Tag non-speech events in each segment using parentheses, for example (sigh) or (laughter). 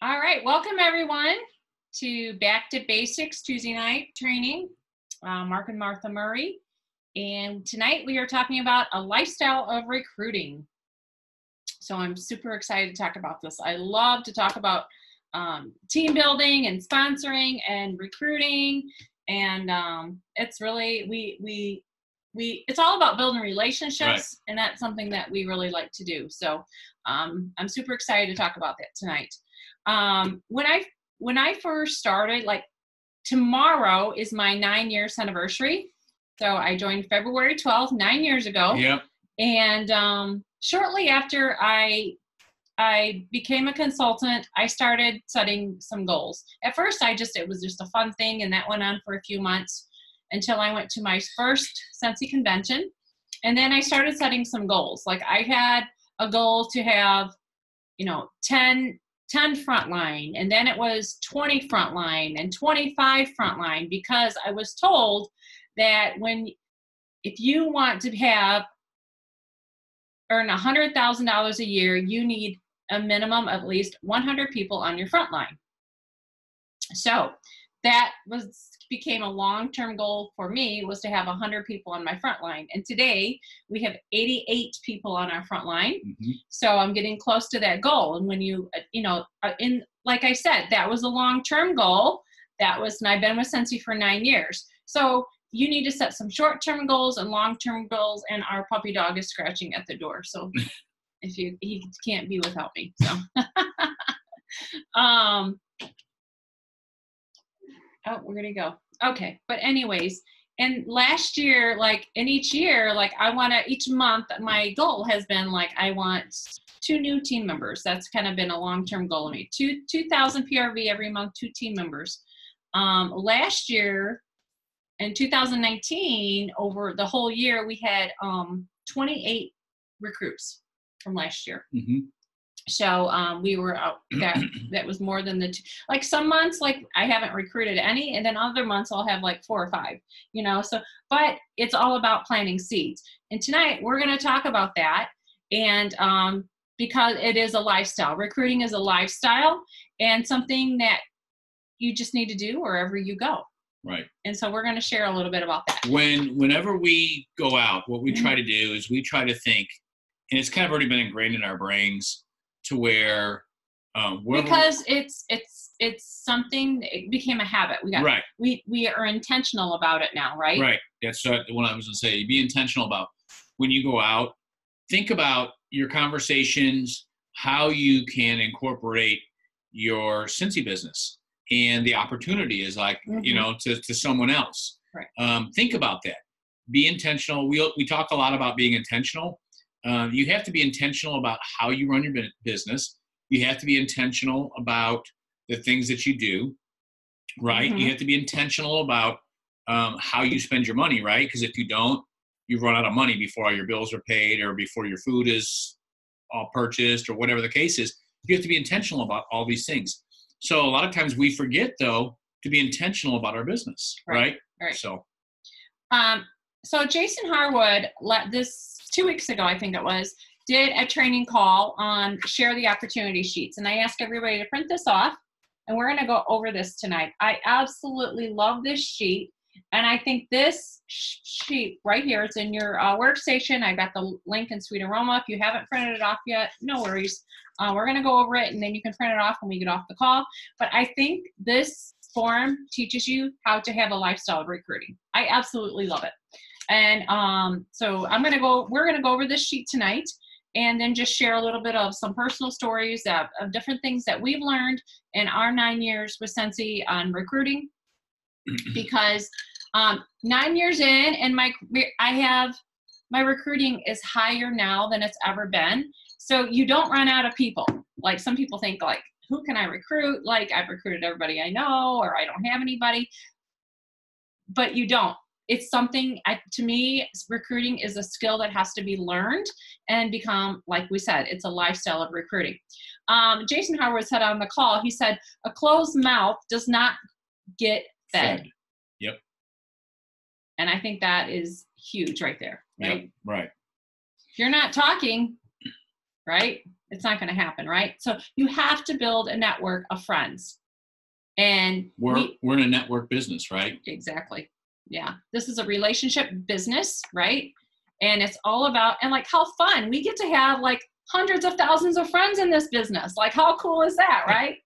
All right, welcome everyone to Back to Basics Tuesday night training. Uh, Mark and Martha Murray. And tonight we are talking about a lifestyle of recruiting. So I'm super excited to talk about this. I love to talk about um, team building and sponsoring and recruiting. And um, it's really, we, we, we, it's all about building relationships. Right. And that's something that we really like to do. So um, I'm super excited to talk about that tonight. Um, when I, when I first started, like tomorrow is my nine years anniversary. So I joined February 12th, nine years ago. Yep. And um, shortly after I I became a consultant, I started setting some goals. At first, I just it was just a fun thing, and that went on for a few months until I went to my first Scentsy convention, and then I started setting some goals. Like I had a goal to have, you know, 10 10 frontline and then it was 20 frontline and 25 frontline because I was told that when if you want to have earn $100,000 a year, you need a minimum of at least 100 people on your front line. So that was became a long-term goal for me was to have 100 people on my front line. And today we have 88 people on our front line. Mm-hmm. so i'm getting close to that goal. And when you uh, you know uh, in like i said that was a long-term goal. That was and i've been with Scentsy for nine years. So you need to set some short-term goals and long-term goals and our puppy dog is scratching at the door. So (laughs) if you he can't be without me so. (laughs) Um oh, we're gonna go. Okay, but anyways, and last year, like in each year, like I want to each month, my goal has been like I want two new team members. That's kind of been a long-term goal of me. Two two thousand PRV every month, two team members. Um, last year, in 2019, over the whole year, we had um, 28 recruits from last year. Mm-hmm so um, we were out that (clears throat) that was more than the two like some months like i haven't recruited any and then other months i'll have like four or five you know so but it's all about planting seeds. And tonight we're going to talk about that and um, because it is a lifestyle. Recruiting is a lifestyle and something that you just need to do wherever you go. Right. And so we're going to share a little bit about that. When whenever we go out what we mm-hmm. try to do is we try to think and it's kind of already been ingrained in our brains to where um, because it's it's it's something it became a habit. We got right. we we are intentional about it now right? Right. That's what i was going to say. Be intentional about when you go out think about your conversations how you can incorporate your Scentsy business and the opportunity is like mm-hmm. you know to, to someone else. Right. Um, think about that. Be intentional. We, we talk a lot about being intentional um, you have to be intentional about how you run your business. You have to be intentional about the things that you do, right? Mm-hmm. You have to be intentional about um, how you spend your money, right? Because if you don't, you run out of money before all your bills are paid or before your food is all purchased or whatever the case is. You have to be intentional about all these things. So a lot of times we forget, though, to be intentional about our business, right? Right. right. So, um, so Jason Harwood let this two weeks ago, I think it was, did a training call on share the opportunity sheets. And I asked everybody to print this off, and we're going to go over this tonight. I absolutely love this sheet. And I think this sheet right here, it's in your uh, workstation. I got the link in Sweet Aroma. If you haven't printed it off yet, no worries. Uh, we're going to go over it and then you can print it off when we get off the call. But I think this form teaches you how to have a lifestyle of recruiting. I absolutely love it. And um, so I'm going to go, we're going to go over this sheet tonight and then just share a little bit of some personal stories of, of different things that we've learned in our nine years with Scentsy on recruiting. (clears throat) because um, nine years in and my, I have, my recruiting is higher now than it's ever been. So you don't run out of people. Like some people think like, who can I recruit? Like I've recruited everybody I know, or I don't have anybody. But you don't it's something to me recruiting is a skill that has to be learned and become like we said it's a lifestyle of recruiting um, jason howard said on the call he said a closed mouth does not get fed, fed. yep and i think that is huge right there right yep. right if you're not talking right It's not going to happen, right? So you have to build a network of friends. And We're we, we're in a network business, right? exactly. Yeah. This is a relationship business, right? And it's all about, and like how fun. We get to have like hundreds of thousands of friends in this business. Like, how cool is that, (laughs) right?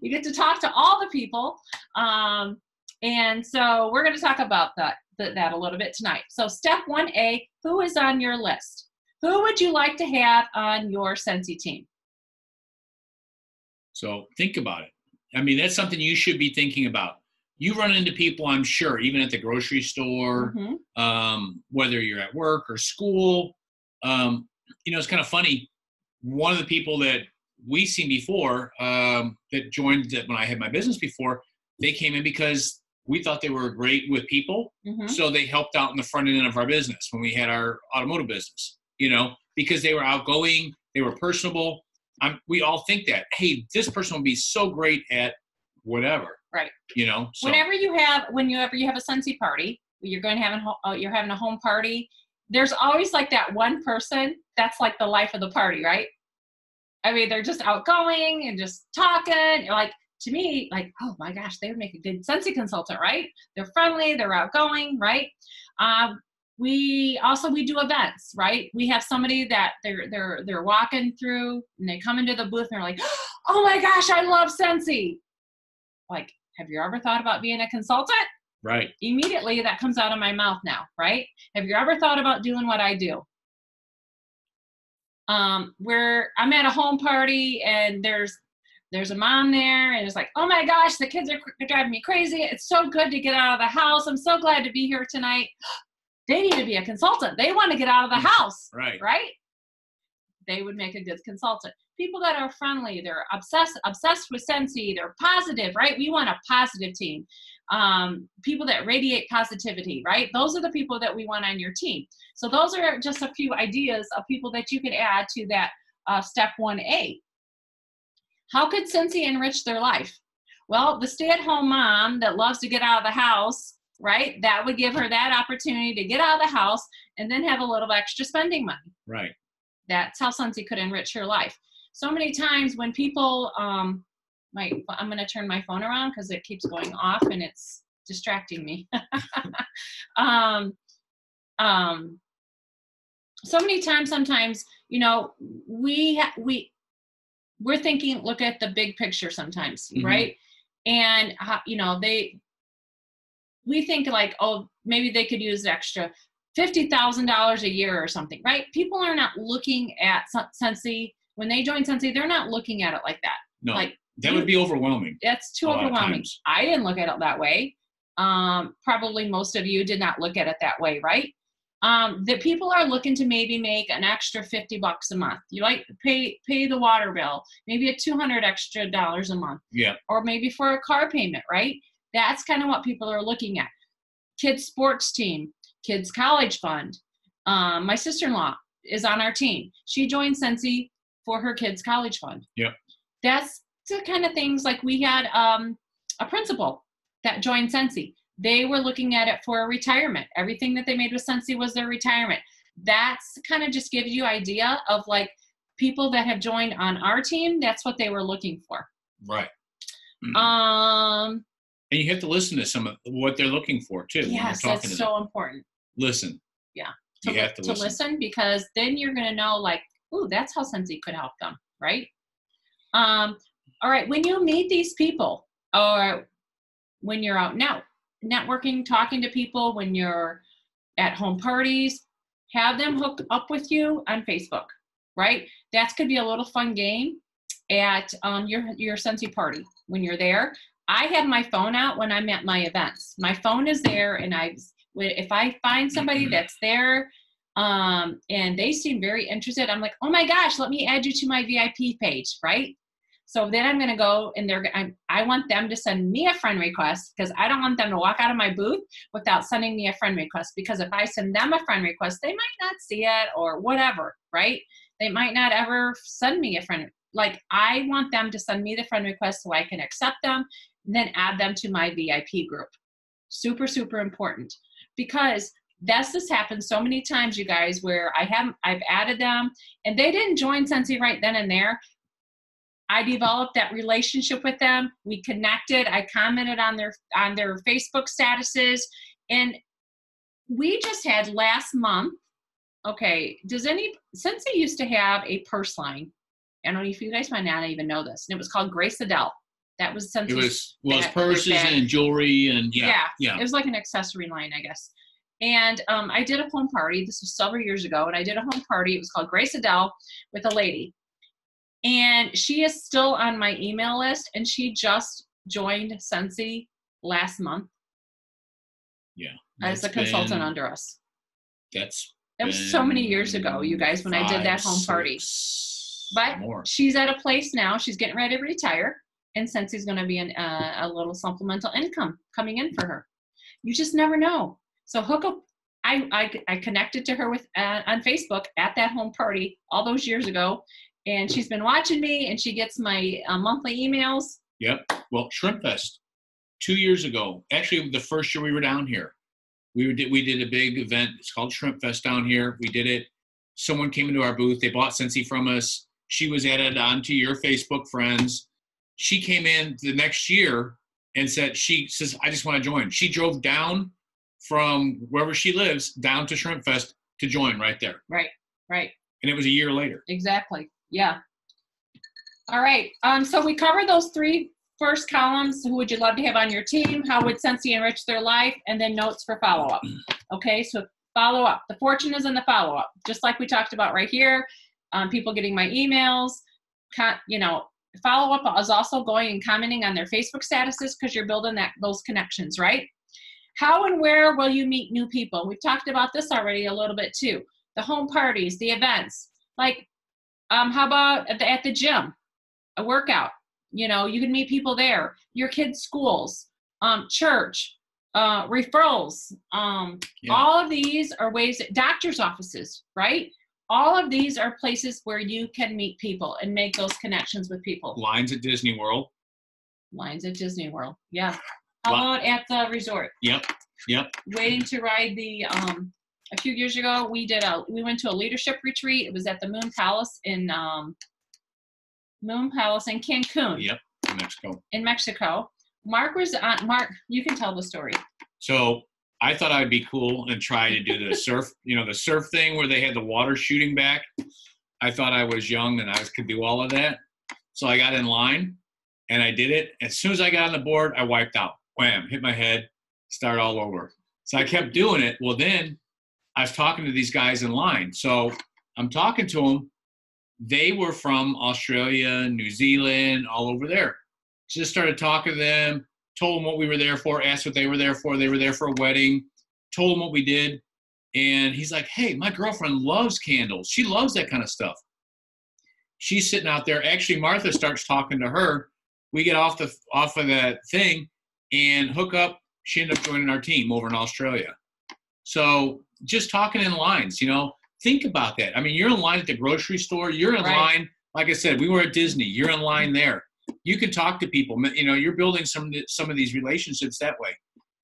you get to talk to all the people. Um, and so we're going to talk about that, that, that a little bit tonight. So, step 1A who is on your list? Who would you like to have on your Scentsy team? So think about it. I mean, that's something you should be thinking about. You run into people, I'm sure, even at the grocery store, Mhm. um, whether you're at work or school. Um, you know, it's kind of funny. One of the people that we seen before um, that joined that when I had my business before, they came in because we thought they were great with people. Mhm. So they helped out in the front end of our business when we had our automotive business, you know, because they were outgoing, they were personable. I'm, we all think that, hey, this person will be so great at whatever. Right. You know, so whenever you have whenever you have a Scentsy party, you're going to have a, uh, you're having a home party. There's always like that one person that's like the life of the party, right? I mean, they're just outgoing and just talking. Like to me, like oh my gosh, they would make a good Scentsy consultant, right? They're friendly, they're outgoing, right? Um, we also we do events, right? We have somebody that they're they're they're walking through and they come into the booth and they're like, (gasps) oh my gosh, I love Scentsy. Like, have you ever thought about being a consultant? right. Immediately that comes out of my mouth now, right? Have you ever thought about doing what I do? Um, where I'm at a home party and there's there's a mom there and it's like, oh my gosh, the kids are driving me crazy. It's so good to get out of the house. I'm so glad to be here tonight. (gasps) They need to be a consultant. They want to get out of the house Right. right? They would make a good consultant. People that are friendly, they're obsessed obsessed with Scentsy, they're positive, right? We want a positive team. Um, people that radiate positivity, right? Those are the people that we want on your team. So those are just a few ideas of people that you could add to that uh, step 1A. How could Scentsy enrich their life? Well, the stay-at-home mom that loves to get out of the house, right? That would give her that opportunity to get out of the house and then have a little extra spending money Right. that's how Scentsy could enrich her life. So many times when people, um, my, I'm going to turn my phone around because it keeps going off and it's distracting me. (laughs) um, um, so many times, sometimes, you know, we, ha- we, we're thinking, look at the big picture sometimes, Mhm. right? And, how, you know, they, we think like, oh, maybe they could use extra fifty thousand dollars a year or something, right? People are not looking at Sen- Scentsy when they join Scentsy, They're not looking at it like that. No, Like that would be overwhelming. that's too A lot of overwhelming. I didn't look at it that way. Um, probably most of you did not look at it that way, right? Um, that people are looking to maybe make an extra 50 bucks a month. You like pay pay the water bill, maybe a 200 extra dollars a month, Yeah. or maybe for a car payment, right? That's kind of what people are looking at. Kids sports team, kids college fund. Um, my sister-in-law is on our team. She joined Scentsy for her kids college fund. Yep. That's the kind of things like we had um, a principal that joined Scentsy. They were looking at it for a retirement. Everything that they made with Scentsy was their retirement. That's kind of just gives you idea of like people that have joined on our team. That's what they were looking for. Right. Mhm. Um, and you have to listen to some of what they're looking for too. yes, that's to so them. important. Listen. Yeah. You to, have to, listen. because then you're going to know like ooh that's how Scentsy could help them right? Um all right when you meet these people or when you're out now networking talking to people when you're at home parties have them hook up with you on facebook right? That could be a little fun game at um, your your Scentsy party when you're there. I have my phone out when i'm at my events. My phone is there and i if i find somebody that's there um, and they seem very interested. I'm like, oh my gosh, let me add you to my VIP page, right? So then I'm gonna go and they're I, I want them to send me a friend request because I don't want them to walk out of my booth without sending me a friend request because if I send them a friend request, they might not see it or whatever, right? They might not ever send me a friend. Like I want them to send me the friend request so I can accept them and then add them to my VIP group. Super, super important because That's just happened so many times, you guys, where I haven't I've added them and they didn't join Scentsy right then and there. I developed that relationship with them. We connected. I commented on their on their Facebook statuses, and we just had last month. Okay, does any Scentsy used to have a purse line? I don't know if you guys might not even know this, and it was called Grace Adele. That was Scentsy. It was it's purses and jewelry and yeah, yeah, yeah. It was like an accessory line, I guess. And um, I did a home party. This was several years ago, and I did a home party. It was called Grace Adele with a lady, and she is still on my email list. And she just joined Scentsy last month Yeah, as a consultant been- under us. That's It was so many years ago, you guys, when I did that five, home party. But more. she's at a place now. She's getting ready to retire, and Scentsy going to be an, uh, a little supplemental income coming in for her. You just never know. So hook up. I I, I connected to her with uh, on Facebook at that home party all those years ago, and she's been watching me, and she gets my uh, monthly emails. Yep. Well, Shrimp Fest, two years ago, actually the first year we were down here, we did we did a big event. It's called Shrimp Fest down here. We did it. Someone came into our booth. They bought Scentsy from us. She was added onto your Facebook friends. She came in the next year and said she says I just want to join. She drove down from wherever she lives down to Shrimp Fest to join right there, Right, right. and it was a year later. Exactly. Yeah. All right. Um, so we covered those three first columns. Who would you love to have on your team? How would Scentsy enrich their life? And then notes for follow up. (clears throat) Okay. So follow up. The fortune is in the follow up, just like we talked about right here. Um, people getting my emails. Con- you know, follow up is also going and commenting on their Facebook statuses because you're building that those connections, right? How and where will you meet new people? We've talked about this already a little bit too. The home parties, the events. Like um, how about at the, at the gym, a workout? You know, you can meet people there. Your kids' schools, um, church, uh, referrals. Um, Yeah. All of these are ways. That, doctors' offices, right? All of these are places where you can meet people and make those connections with people. Lines at Disney World. Lines at Disney World, yeah. How about at the resort? Yep. Yep. waiting to ride the um a few years ago we did a we went to a leadership retreat it was at the moon palace in um moon palace in cancun Yep. Mexico. in mexico mark was on mark you can tell the story So I thought I'd be cool and try to do the (laughs) surf, you know, the surf thing where they had the water shooting back. I thought I was young and I could do all of that. So I got in line and I did it. As soon as I got on the board, I wiped out. Wham, hit my head, start all over. So I kept doing it. Well, then I was talking to these guys in line. So I'm talking to them. They were from Australia, New Zealand, all over there. Just started talking to them told them what we were there for, asked what they were there for. They were there for a wedding, told them what we did. And he's like, hey, my girlfriend loves candles. She loves that kind of stuff. She's sitting out there. Actually, Martha starts talking to her. We get off the off of that thing and hook up. She ended up joining our team over in Australia. So just talking in lines, you know, think about that. I mean, you're in line at the grocery store. You're in Right. line. Like I said, we were at Disney. You're in line there you can talk to people. You know, you're building some of some of these relationships that way.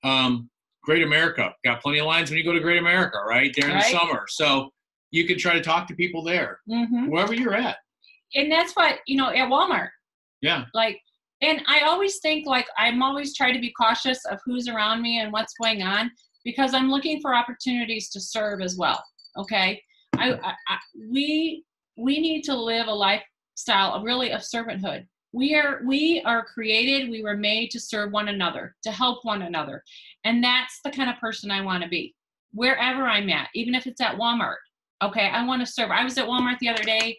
Um, Great America got plenty of lines when you go to Great America, right during Right. the summer. So you can try to talk to people there, mm-hmm. wherever you're at. and that's what you know at walmart Yeah, like and i always think like i'm always try to be cautious of who's around me and what's going on because i'm looking for opportunities to serve as well okay? I, I, I we we need to live a lifestyle of really of servanthood. We are we are created we were made to serve one another to help one another. And that's the kind of person i want to be wherever i'm at even if it's at walmart okay? I want to serve. I was at walmart the other day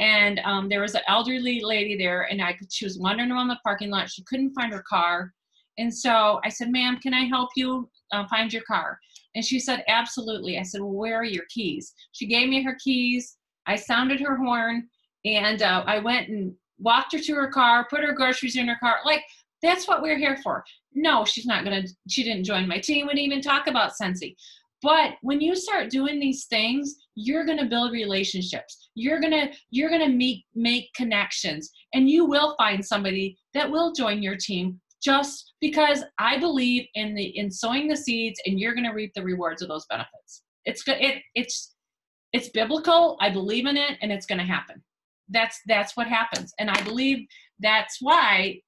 and um, there was an elderly lady there and i she was wandering around the parking lot. She couldn't find her car. And so i said ma'am can i help you uh, find your car? And she said absolutely. I said well where are your keys? She gave me her keys. I sounded her horn and uh, i went and walked her to her car put her groceries in her car. Like that's what we're here for. No she's not gonna she didn't join my team. Wouldn't even talk about Scentsy. But when you start doing these things you're going to build relationships you're going to you're going to meet make connections and you will find somebody that will join your team just because I believe in the in sowing the seeds and you're going to reap the rewards of those benefits. It's good. It it's it's biblical. I believe in it, and it's going to happen. That's that's what happens, and I believe that's why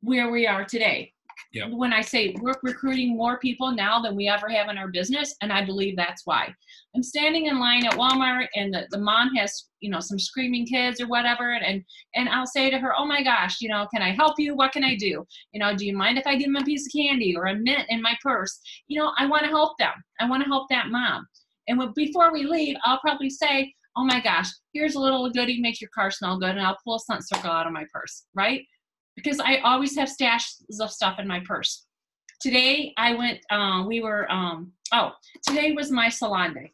where we are today. Yep. When I say we're recruiting more people now than we ever have in our business, and I believe that's why. I'm standing in line at Walmart, and the, the mom has, you know, some screaming kids or whatever, and and I'll say to her, "Oh my gosh, you know, can I help you? What can I do? You know, do you mind if I give them a piece of candy or a mint in my purse? You know, I want to help them. I want to help that mom. And when, before we leave, I'll probably say, "Oh my gosh, here's a little goodie, makes your car smell good," and I'll pull a scent circle out of my purse, right? Because I always have stashes of stuff in my purse. Today I went. Uh, we were. Um, oh, today was my salon day.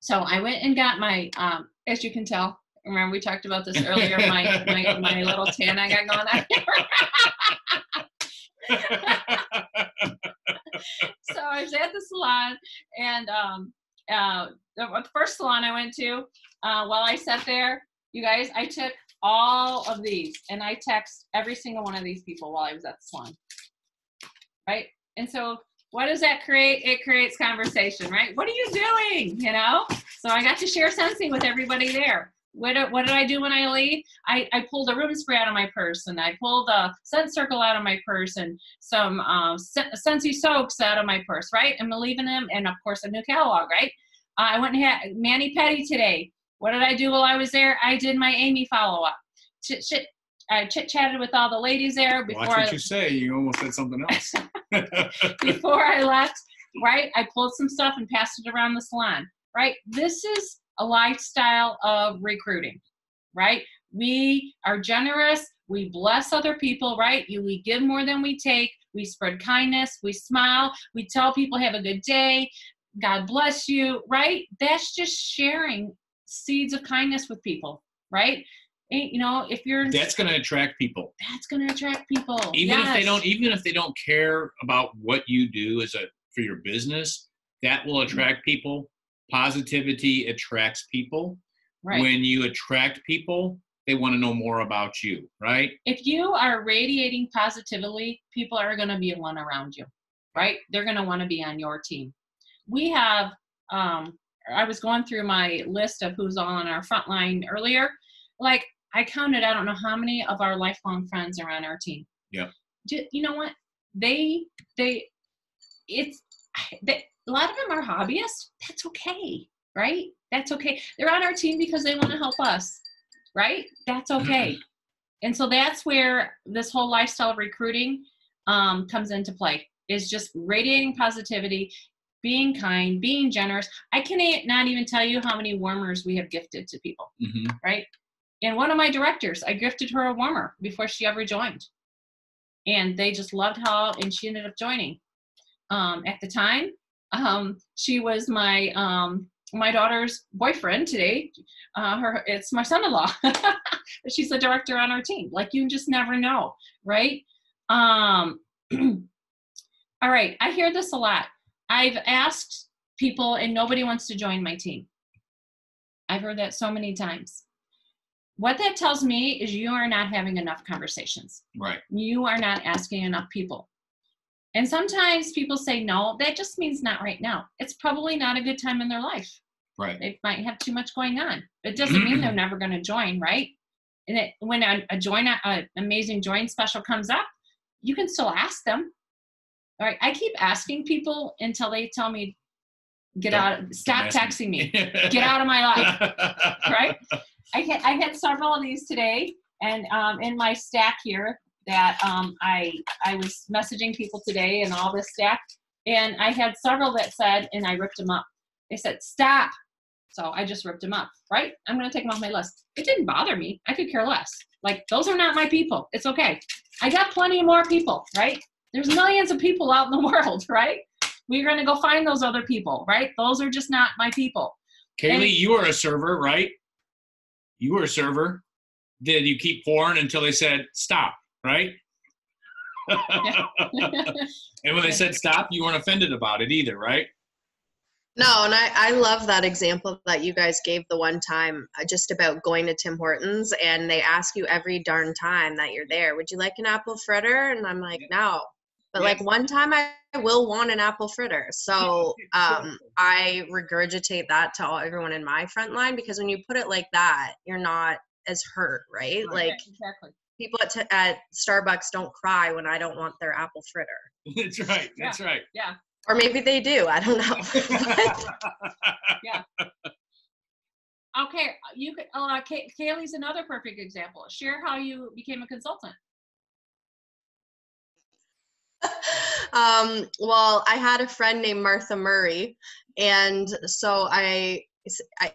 So I went and got my. Um, as you can tell, remember we talked about this earlier. my, my my little tan I got going on. (laughs) so I was at the salon, and um, uh, the, first salon I went to, uh, while I sat there, you guys, I took all of these and I text every single one of these people while I was at the salon. Right? And so what does that create? It creates conversation, right? What are you doing? You know? So I got to share something with everybody there. What, did- what did I do when I leave? I, I pulled a room spray out of my purse and I pulled a scent circle out of my purse and some Scentsy soaps out of my purse, right? I'm leaving them and of course a new catalog, right? Uh, I went and had Manny Petty today. What did I do while I was there? I did my Amy follow up. Chit, chit, I chit chatted with all the ladies there before Watch what I, you say. You almost said something else. (laughs) (laughs) before I left, right? I pulled some stuff and passed it around the salon, right? This is a lifestyle of recruiting, right? We are generous. We bless other people, right? You, we give more than we take. We spread kindness. We smile. We tell people have a good day. God bless you, right? That's just sharing seeds of kindness with people, right? And, you know, if you're That's going to attract people. that's going to attract people. even if they don't even if they don't care about what you do as a for your business that will attract people positivity attracts people right. when you attract people they want to know more about you right if you are radiating positively, people are going to be one around you, right? They're going to want to be on your team. We have, um, I was going through my list of who's all on our front line earlier. Like, I counted, I don't know how many of our lifelong friends are on our team. Yeah. Ju- You know what? They, they, it's, they, a lot of them are hobbyists. That's okay, right? That's okay. They're on our team because they want to help us, right? That's okay. (clears throat) And so that's where this whole lifestyle of recruiting um, comes into play is just radiating positivity, being kind, being generous. I cannot even tell you how many warmers we have gifted to people, hmm right? And one of my directors, I gifted her a warmer before she ever joined. And they just loved how, and she ended up joining. Um, at the time, um, she was my um, my daughter's boyfriend today. Uh, her, it's my son-in-law. (laughs) She's the director on our team. Like you just never know, right? Um, (clears throat) all right, I hear this a lot. I've asked people, and nobody wants to join my team. I've heard that so many times. What that tells me is you are not having enough conversations. right You are not asking enough people. And sometimes people say no, that just means not right now. It's probably not a good time in their life. right They might have too much going on. It doesn't mean they're (clears throat) never going to join, right? And it, when a, a join, a amazing join special comes up, you can still ask them. All right, I keep asking people until they tell me, "Get Don't- out! Stop texting me. (laughs) Get out of my life." (laughs) right? I had I had several of these today, and um, in my stack here that um, I I was messaging people today, and all this stack, and I had several that said, and I ripped them up. They said, "Stop!" So I just ripped them up. Right? I'm going to take them off my list. It didn't bother me. I could care less. Like those are not my people. It's okay. I got plenty more people. Right? There's millions of people out in the (laughs) world. Right? We're going to go find those other people. Right? Those are just not my people. kaylee And- you are a server right you were a server did you keep pouring until they said stop right (laughs) and when they said stop you weren't offended about it either right No, and I, I love that example that you guys gave the one time uh, just about going to Tim Hortons and they ask you every darn time that you're there, would you like an apple fritter? And I'm like, no. But Yeah. like one time I will want an apple fritter. So (laughs) um, I regurgitate that to all everyone in my front line because when you put it like that, you're not as hurt, right? Like exactly. people at, t- at Starbucks don't cry when I don't want their apple fritter. That's right. That's right. Yeah. Or maybe they do. I don't know. (laughs) But (laughs) Okay, you could. Uh, Kay- Kaylee's another perfect example. Share how you became a consultant. (laughs) um, well, I had a friend named Martha Murray, and so I, I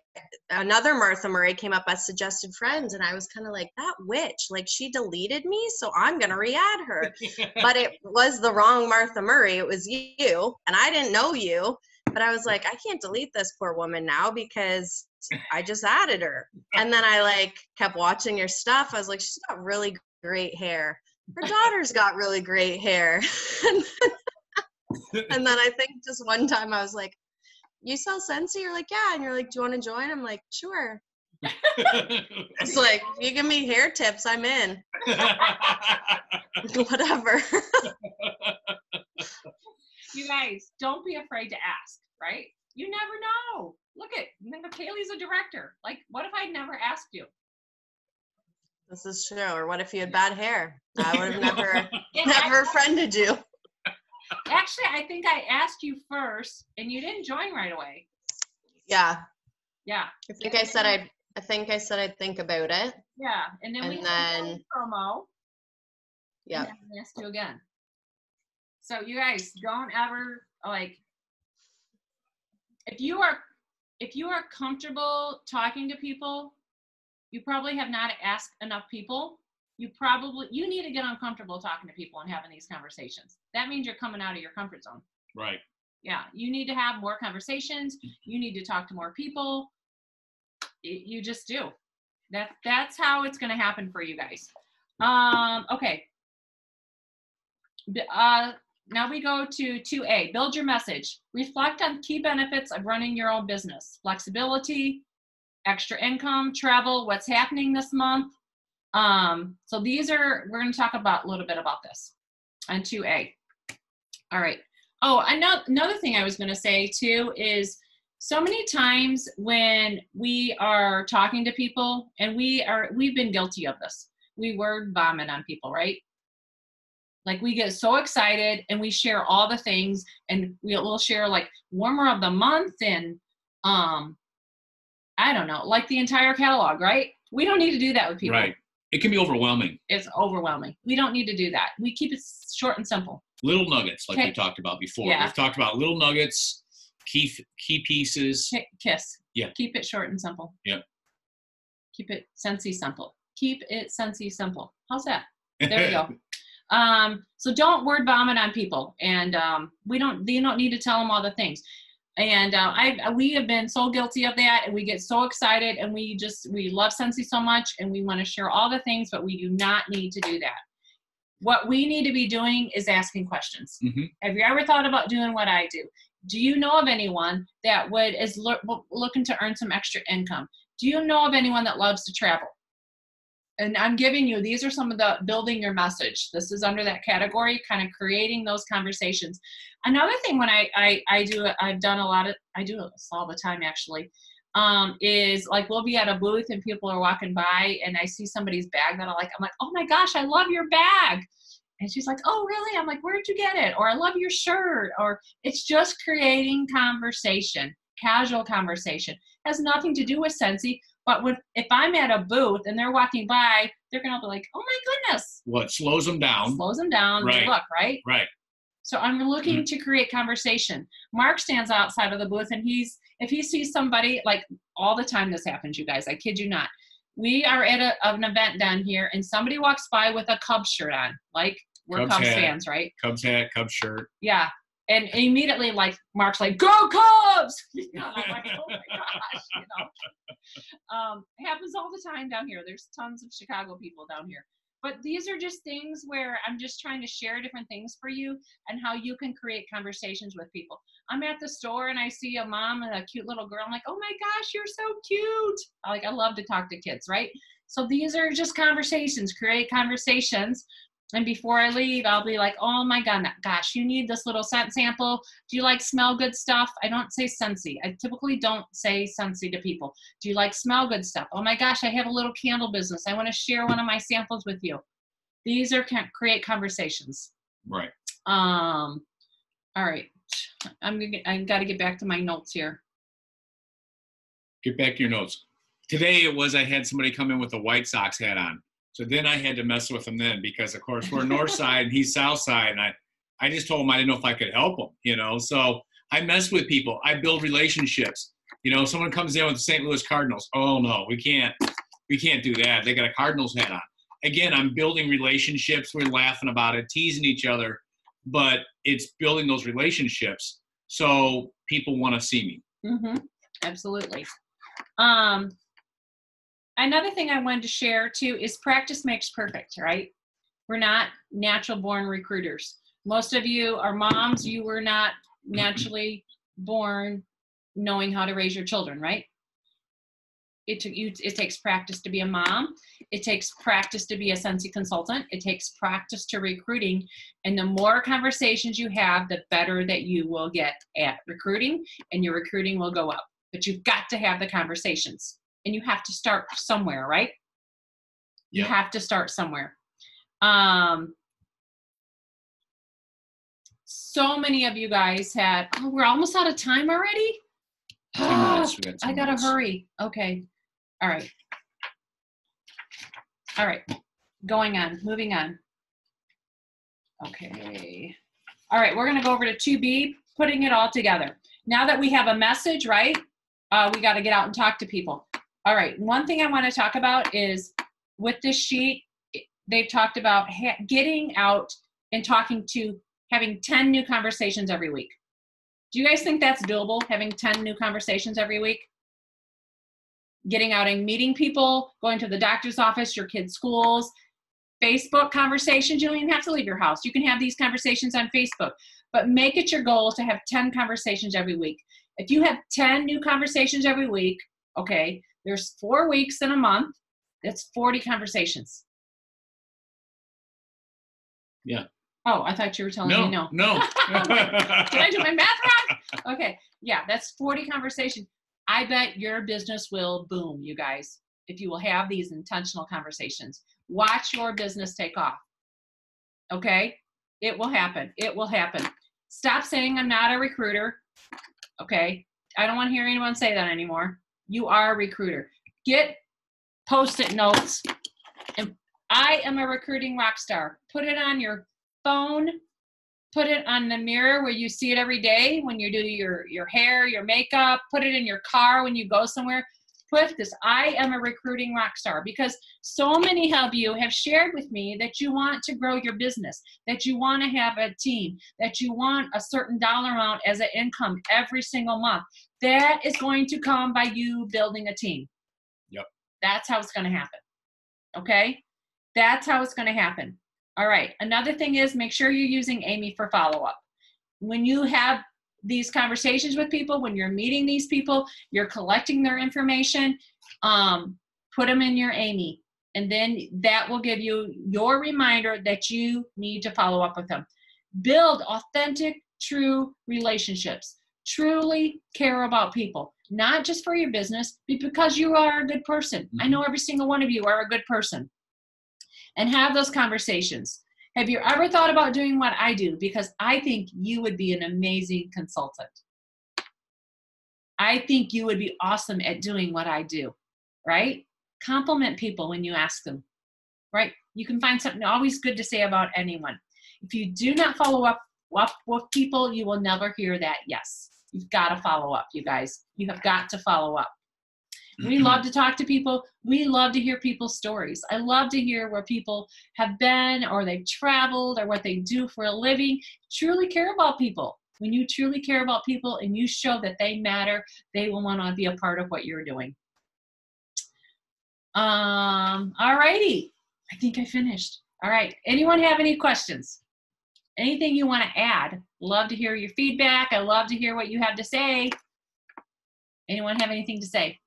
another Martha Murray came up as suggested friends, and I was kind of like that witch, like she deleted me, so I'm gonna re-add her. (laughs) but it was the wrong Martha Murray. It was you, and I didn't know you. But I was like, I can't delete this poor woman now because I just added her. And then I like kept watching your stuff. I was like, she's got really great hair. Her daughter's got really great hair. (laughs) and, then I think just one time I was like, you sell Scentsy? You're like, yeah. And you're like, do you want to join? I'm like, sure. It's like, if you give me hair tips, I'm in. (laughs) Whatever. You guys, don't be afraid to ask. Right? You never know. Look at Kaylee's a director. Like, what if I never asked you? This is true. Or what if you had bad hair? I would have never, (laughs) never friended you. Actually, I think I asked you first, and you didn't join right away. Yeah. Yeah, I think I said I'd, I think I said I'd think about it. yeah. And then we And a then- promo. Yeah. And then I asked you again. So you guys don't ever like if you are if you are comfortable talking to people, you probably have not asked enough people. You probably you need to get uncomfortable talking to people and having these conversations. That means you're coming out of your comfort zone. right. Yeah, you need to have more conversations. You need to talk to more people. You just do. That that's how it's going to happen for you guys. Um, okay. Uh, now we go to 2A. Build your message. Reflect on key benefits of running your own business. Flexibility, extra income, travel, what's happening this month. Um, so these are we're going to talk about a little bit about this on 2A. All right. Oh, another thing I was going to say too is so many times when we are talking to people and we are we've been guilty of this. We word vomit on people, right? Like we get so excited and we share all the things and we'll share like warmer of the month and um I don't know, like the entire catalog, right? We don't need to do that with people. Right. It can be overwhelming. It's overwhelming. We don't need to do that. We keep it short and simple. Little nuggets, like we talked about before. Yeah. We've talked about little nuggets, key key pieces. Ki- Kiss. Yeah. Keep it short and simple. Yep. Keep it Scentsy simple. Keep it Scentsy simple. How's that? (laughs) There we go. Um, so don't word vomit on people, and um, we don't. You don't need to tell them all the things. And uh, I, we have been so guilty of that, and we get so excited, and we just we love Scentsy so much, and we want to share all the things, but we do not need to do that. What we need to be doing is asking questions. Mhm. Have you ever thought about doing what I do? Do you know of anyone that would is look, looking to earn some extra income? Do you know of anyone that loves to travel? And I'm giving you these are some of the building your message. This is under that category, kind of creating those conversations. Another thing when I I, I do I've done a lot of I do this all the time actually. Um, is like we'll be at a booth and people are walking by and I see somebody's bag that I like. I'm like, oh my gosh, I love your bag. And she's like, oh really? I'm like, where'd you get it? Or I love your shirt. Or it's just creating conversation, casual conversation. Has nothing to do with Scentsy, but with, if I'm at a booth and they're walking by, they're gonna be like, "Oh my goodness!" What slows them down? Slows them down. Right. look right. Right. So I'm looking mm-hmm. to create conversation. Mark stands outside of the booth and he's if he sees somebody like all the time this happens, you guys. I kid you not. We are at a, an event down here and somebody walks by with a Cubs shirt on, like we're Cubs Cubs fans, right? Cubs hat, Cubs shirt. Yeah. And immediately, like Mark's like, "Go Cubs!" (laughs) You know, I'm like, "Oh my (laughs) gosh!" You know, um, happens all the time down here. There's tons of Chicago people down here. But these are just things where I'm just trying to share different things for you and how you can create conversations with people. I'm at the store and I see a mom and a cute little girl. I'm like, oh my gosh, you're so cute. Like, I love to talk to kids, right? So these are just conversations, create conversations. And before I leave, I'll be like, oh my God, gosh, you need this little scent sample. Do you like smell good stuff? I don't say scentsy. I typically don't say scentsy to people. Do you like smell good stuff? Oh my gosh, I have a little candle business. I want to share one of my samples with you. These are create conversations. Right. Um, all right. I'm gonna. I got to get back to my notes here. Get back to your notes. Today it was I had somebody come in with a White Sox hat on. So then I had to mess with him then because of course we're north (laughs) side and he's south side and I I just told him I didn't know if I could help him, you know. So I mess with people. I build relationships. You know, someone comes in with the St. Louis Cardinals. Oh no, we can't we can't do that. They got a Cardinals hat on. Again, I'm building relationships. We're laughing about it, teasing each other, but it's building those relationships so people want to see me. Mm-hmm. Absolutely. Um, another thing I wanted to share too is practice makes perfect, right? We're not natural born recruiters. Most of you are moms. You were not naturally born knowing how to raise your children, right? It, took you, it takes practice to be a mom. It takes practice to be a Scentsy consultant. It takes practice to recruiting. And the more conversations you have, the better that you will get at recruiting, and your recruiting will go up. But you've got to have the conversations, and you have to start somewhere, right? You have to start somewhere. Um, so many of you guys had, oh, we're almost out of time already? (gasps) I gotta hurry. Okay. All right. All right. Going on, moving on. Okay. All right, we're gonna go over to 2B, putting it all together. Now that we have a message, right? Uh, we gotta get out and talk to people. All right, one thing I wanna talk about is with this sheet, they've talked about getting out and talking to, having 10 new conversations every week. Do you guys think that's doable, having 10 new conversations every week? getting out and meeting people, going to the doctor's office, your kids' schools, Facebook conversations. You don't even have to leave your house. You can have these conversations on Facebook, but make it your goal to have 10 conversations every week. If you have 10 new conversations every week, okay, there's four weeks in a month, that's 40 conversations. Yeah. Oh, I thought you were telling no, me no. No. Did (laughs) I do my math wrong? Okay. Yeah, that's 40 conversations. I bet your business will boom, you guys, if you will have these intentional conversations. Watch your business take off. Okay? It will happen. It will happen. Stop saying I'm not a recruiter. Okay? I don't want to hear anyone say that anymore. You are a recruiter. Get post it notes. And I am a recruiting rock star. Put it on your phone, put it on the mirror where you see it every day when you do your your hair your makeup put it in your car when you go somewhere this i am a recruiting rock star because so many of you have shared with me that you want to grow your business that you want to have a team that you want a certain dollar amount as an income every single month that is going to come by you building a team yep that's how it's going to happen okay that's how it's going to happen all right. Another thing is make sure you're using Amy for follow up. When you have these conversations with people, when you're meeting these people, you're collecting their information, um, put them in your Amy. And then that will give you your reminder that you need to follow up with them. Build authentic, true relationships. Truly care about people, not just for your business, but because you are a good person. I know every single one of you are a good person and have those conversations. Have you ever thought about doing what I do? Because I think you would be an amazing consultant. I think you would be awesome at doing what I do, right? Compliment people when you ask them, right? You can find something always good to say about anyone. If you do not follow up, up with people, you will never hear that yes. You've got to follow up, you guys. You have got to follow up. We love to talk to people. We love to hear people's stories. I love to hear where people have been or they've traveled or what they do for a living. Truly care about people. When you truly care about people and you show that they matter, they will want to be a part of what you're doing. Um, all righty. I think I finished. All right. Anyone have any questions? Anything you want to add? Love to hear your feedback. I love to hear what you have to say. Anyone have anything to say?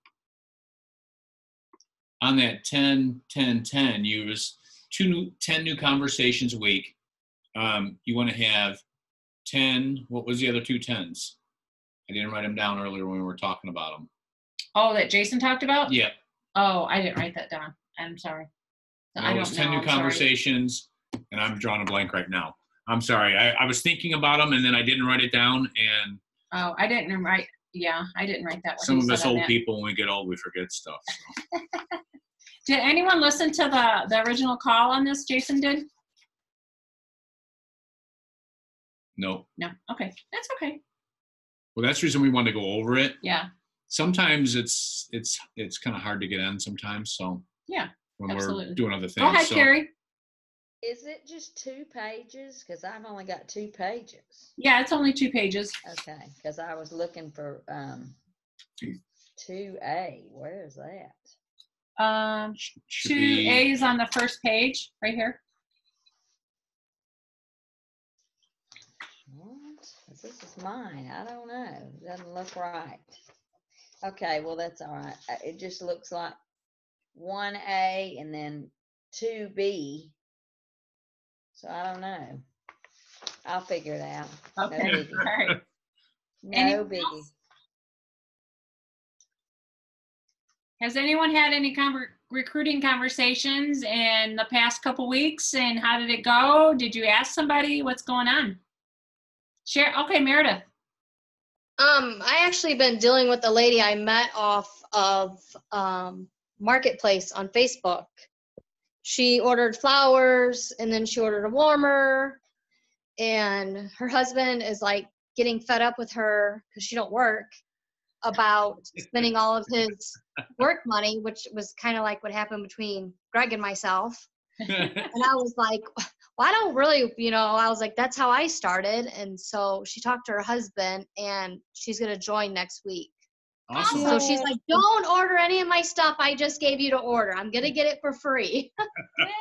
On that 10, 10, 10, you was two new, 10 new conversations a week. Um, you want to have 10, what was the other two tens? I didn't write them down earlier when we were talking about them. Oh, that Jason talked about? Yep. Oh, I didn't write that down. I'm sorry. I was 10 know. new I'm sorry. conversations, and I'm drawing a blank right now. I'm sorry. I, I was thinking about them and then I didn't write it down. And Oh, I didn't write. Yeah, I didn't write that. what some of us old people, when we get old, we forget stuff. so. (laughs) Did anyone listen to the the original call on this? Jason did. No. No. Okay, that's okay. Well, that's the reason we wanted to go over it. Yeah. Sometimes it's it's it's kind of hard to get in sometimes. So Yeah, when absolutely. we're doing other things. Go ahead, so, Carrie. Is it just two pages? Because I've only got two pages. Yeah, it's only two pages. Okay, because I was looking for um two A. Where is that? Um, two be- A's on the first page, right here. What? 'Cause This is mine. I don't know. It doesn't look right. Okay, well that's all right. Uh, It just looks like one A and then two B. So I don't know. I'll figure it out. No Okay. biggie. All right. No Anyone biggie. else? Has anyone had any conver- recruiting conversations in the past couple weeks? And how did it go? Did you ask somebody what's going on? Share. Okay, Meredith. Um, I actually been dealing with a lady I met off of um, Marketplace on Facebook. She ordered flowers and then she ordered a warmer, and her husband is like getting fed up with her because she don't work about spending all of his work money, which was kind of like what happened between Greg and myself. (laughs) And I was like, well, I don't really, you know, I was like, that's how I started. And so she talked to her husband and she's going to join next week. Awesome. So she's like, don't order any of my stuff I just gave you to order. I'm going to get it for free. (laughs)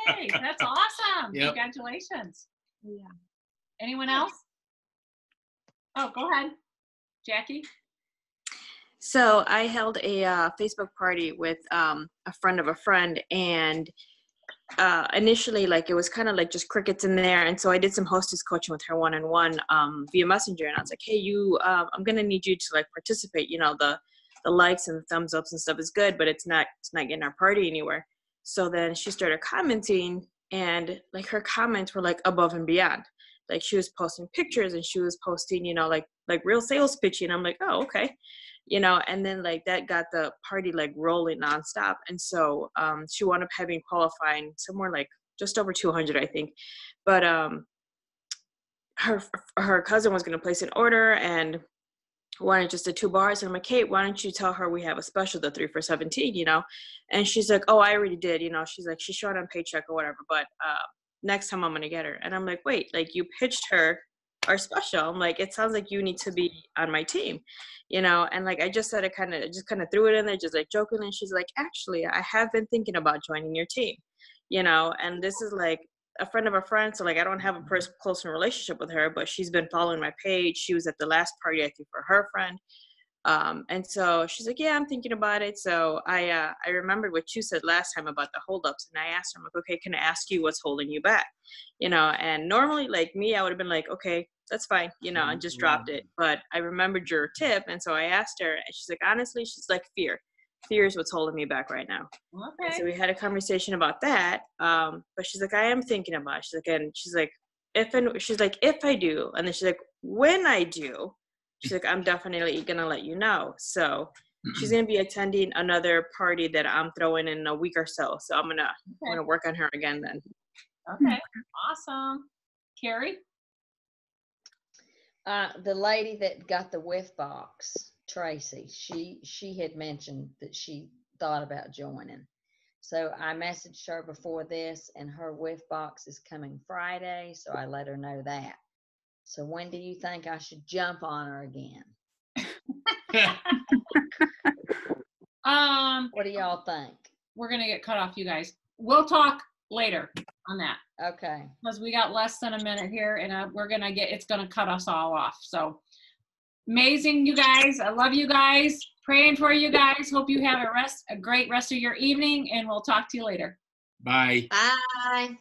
Hey, that's awesome. Yep. Congratulations. yeah. Anyone else? Oh, go ahead, Jackie. So I held a uh, Facebook party with um, a friend of a friend, and uh, initially, like it was kind of like just crickets in there, and so I did some hostess coaching with her one on one via Messenger, and I was like, "Hey, you, uh, I'm gonna need you to like participate. You know, the the likes and the thumbs ups and stuff is good, but it's not it's not getting our party anywhere." So then she started commenting, and like her comments were like above and beyond. Like she was posting pictures, and she was posting, you know, like like real sales pitching. And I'm like, "Oh, okay." you know and then like that got the party like rolling nonstop and so um she wound up having qualifying somewhere like just over 200 i think but um her her cousin was going to place an order and wanted just the two bars? And i'm like kate why don't you tell her we have a special the three for 17 you know? And she's like oh i already did you know? She's like she's short on paycheck or whatever but uh next time i'm to get her. And i'm like wait like you pitched her our special. I'm like it sounds like you need to be on my team you know? And like i just said it kind of just kind of threw it in there just like joking and she's like actually i have been thinking about joining your team you know? And this is like a friend of a friend so like i don't have a pers- close relationship with her but she's been following my page. She was at the last party i think for her friend. Um, and so she's like yeah i'm thinking about it. So i uh, i remembered what you said last time about the holdups and i asked her i'm like okay can i ask you what's holding you back? You know and normally like me i would have been like okay that's fine you know and just dropped it. But i remembered your tip and so i asked her and she's like honestly she's like fear fear is what's holding me back right now and so we had a conversation about that um but she's like i am thinking about it. she's like and she's like if and she's like if i do and then she's like when i do she's like i'm definitely gonna let you know so she's gonna be attending another party that i'm throwing in a week or so so i'm gonna i'm gonna work on her again then Okay. Awesome. Carrie. Uh, the lady that got the whiff box, Tracy, she she had mentioned that she thought about joining. So I messaged her before this, and her whiff box is coming Friday. So I let her know that. So when do you think I should jump on her again? (laughs) Um, What do y'all think? we're gonna get cut off, you guys. We'll talk later on that Okay. because we got less than a minute here and uh, we're gonna get it's gonna cut us all off so amazing you guys i love you guys praying for you guys hope you have a rest a great rest of your evening and we'll talk to you later Bye. Bye.